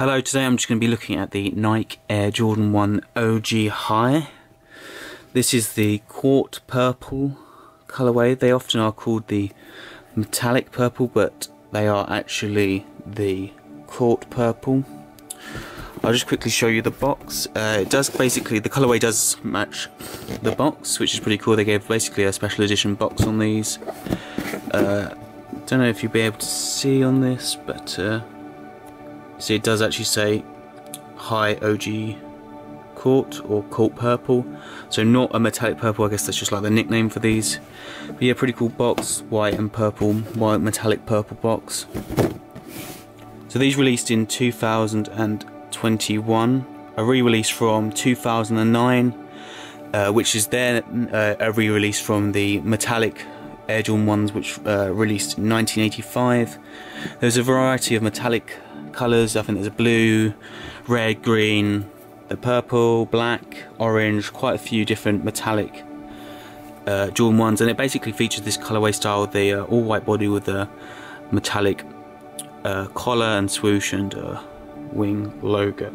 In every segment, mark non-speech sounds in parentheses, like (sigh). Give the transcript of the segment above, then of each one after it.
Hello, today I'm just going to be looking at the Nike Air Jordan 1 OG High. This is the Court Purple colorway. They often are called the Metallic Purple, but they are actually the Court Purple. I'll just quickly show you the box. Uh, it does basically, the colorway does match the box, which is pretty cool. They gave basically a special edition box on these. Uh, don't know if you'll be able to see on this, but uh, See, it does actually say High OG Court or Court Purple. So not a metallic purple, I guess that's just like the nickname for these. But yeah, pretty cool box, white and purple, white metallic purple box. So these released in 2021, a re-release from 2009, uh, which is then uh, a re-release from the metallic Air Jordan ones, which uh, released in 1985. There's a variety of metallic colours. I think there's a blue, red, green, the purple, black, orange, quite a few different metallic uh, Jordan ones, and it basically features this colorway style, the uh, all white body with the metallic uh, collar and swoosh and wing logo.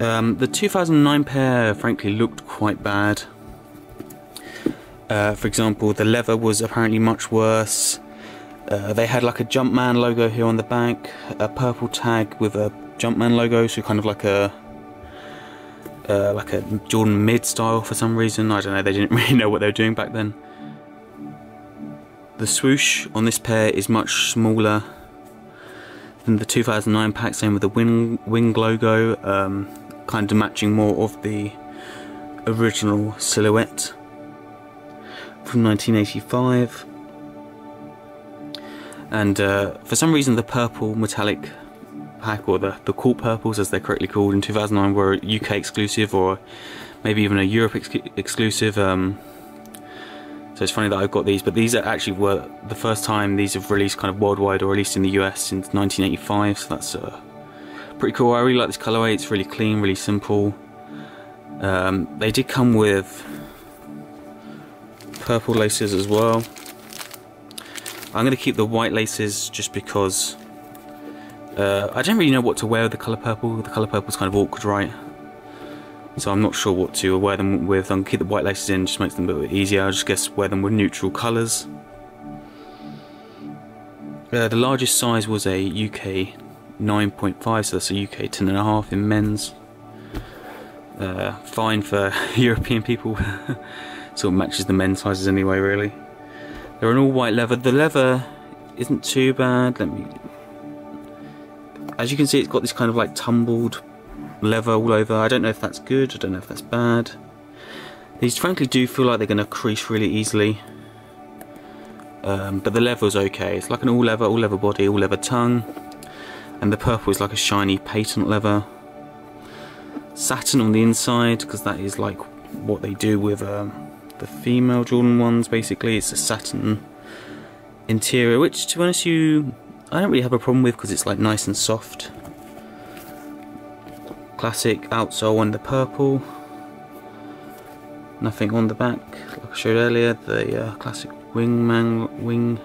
Um, the 2009 pair, frankly, looked quite bad. Uh, for example, the leather was apparently much worse. Uh, they had like a Jumpman logo here on the back, a purple tag with a Jumpman logo, so kind of like a uh, like a Jordan mid style for some reason. I don't know. They didn't (laughs) really know what they were doing back then. The swoosh on this pair is much smaller than the 2009 pack. Same with the wing wing logo, um, kind of matching more of the original silhouette from 1985 and uh, for some reason the purple metallic pack or the, the court purples as they're correctly called in 2009 were UK exclusive or maybe even a Europe ex exclusive um, so it's funny that I've got these but these are actually were the first time these have released kind of worldwide or released in the US since 1985 so that's uh, pretty cool. I really like this colorway. It's really clean really simple. Um, they did come with purple laces as well I'm going to keep the white laces just because uh, I don't really know what to wear with the colour purple. The colour purple is kind of awkward, right? So I'm not sure what to wear them with. I'm going to keep the white laces in, just makes them a bit easier. I'll just guess wear them with neutral colours. Uh, the largest size was a UK 9.5, so that's a UK 10.5 in men's. Uh, fine for (laughs) European people. (laughs) sort of matches the men's sizes anyway, really. They're an all white leather. The leather isn't too bad. Let me. As you can see, it's got this kind of like tumbled leather all over. I don't know if that's good. I don't know if that's bad. These frankly do feel like they're going to crease really easily. Um, but the leather's okay. It's like an all leather, all leather body, all leather tongue. And the purple is like a shiny patent leather. Satin on the inside, because that is like what they do with um, the female Jordan ones basically. It's a satin interior, which to be honest you, I don't really have a problem with because it's like nice and soft. Classic outsole on the purple. Nothing on the back, like I showed earlier. The uh, classic wingman wing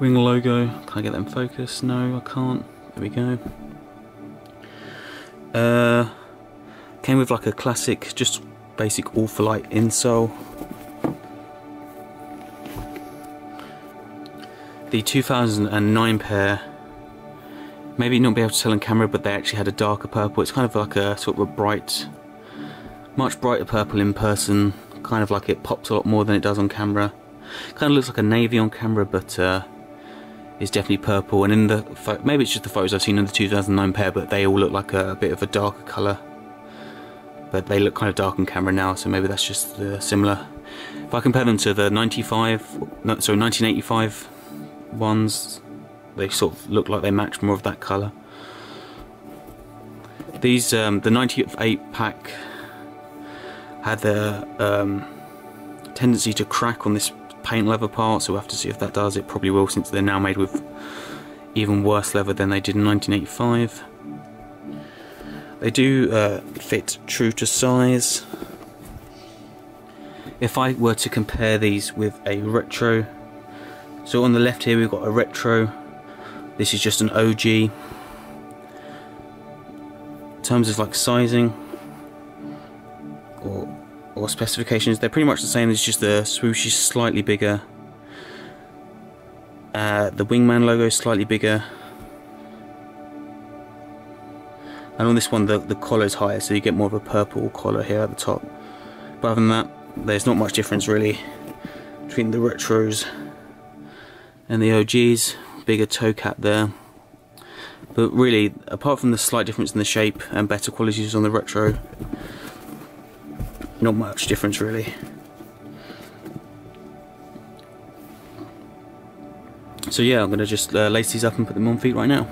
wing logo. Can I get that in focus? No, I can't. There we go. Uh, came with like a classic, just basic all for light insole. The 2009 pair, maybe not be able to tell on camera, but they actually had a darker purple. It's kind of like a sort of a bright, much brighter purple in person. Kind of like it pops a lot more than it does on camera. Kind of looks like a navy on camera, but uh, is definitely purple. And in the maybe it's just the photos I've seen in the 2009 pair, but they all look like a, a bit of a darker colour but they look kind of dark on camera now, so maybe that's just uh, similar. If I compare them to the 95, no, sorry, 1985 ones, they sort of look like they match more of that colour. These, um, the 98 pack had the um, tendency to crack on this paint leather part, so we'll have to see if that does. It probably will since they're now made with even worse leather than they did in 1985. They do uh, fit true to size. If I were to compare these with a retro, so on the left here we've got a retro, this is just an OG. In terms of like sizing or or specifications, they're pretty much the same. It's just the swoosh is slightly bigger. Uh, the Wingman logo is slightly bigger. And on this one, the, the collar is higher, so you get more of a purple collar here at the top. But other than that, there's not much difference really between the retros and the OGs. Bigger toe cap there. But really, apart from the slight difference in the shape and better qualities on the retro, not much difference really. So yeah, I'm going to just uh, lace these up and put them on feet right now.